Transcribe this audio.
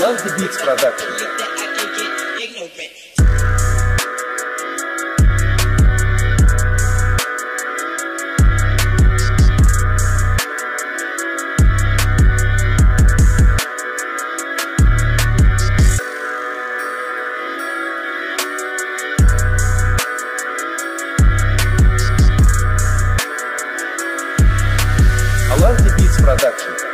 love the Beats production. Production.